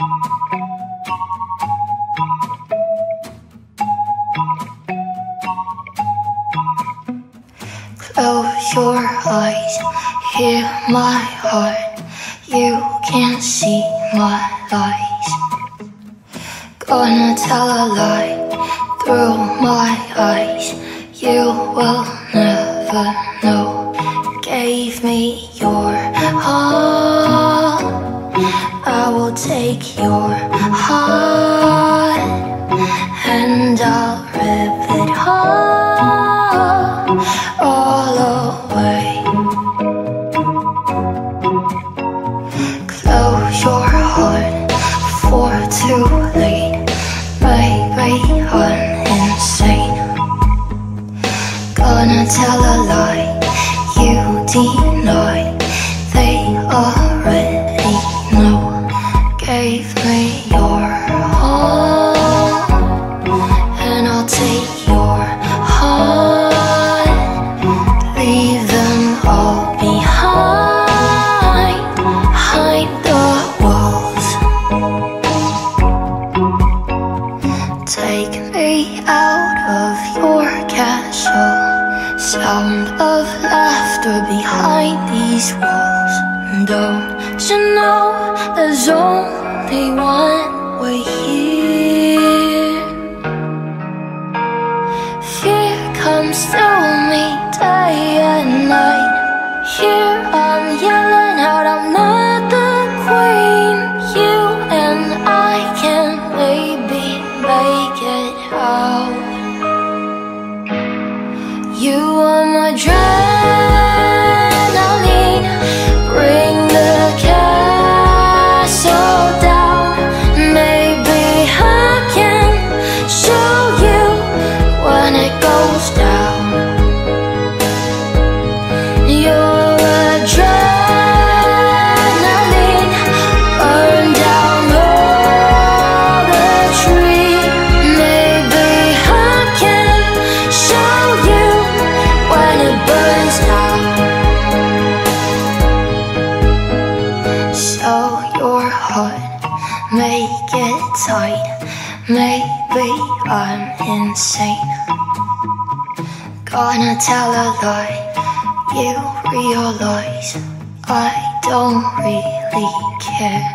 Close your eyes, hear my heart. You can't see my lies. Gonna tell a lie through my eyes. You will never know. Gave me your I will take your heart and I'll rip it all, all away. Close your heart for too late. Maybe I'm insane. Gonna tell a Your and I'll take your heart. Leave them all behind, behind the walls. Take me out of your castle. Sound of laughter behind these walls. Don't you know there's only one way here? Fear comes through me day and night. Here I'm yelling out, I'm not the queen. You and I can maybe make it out. You are my adrenaline. Your heart, make it tight. Maybe I'm insane. Gonna tell a lie. You realize I don't really care.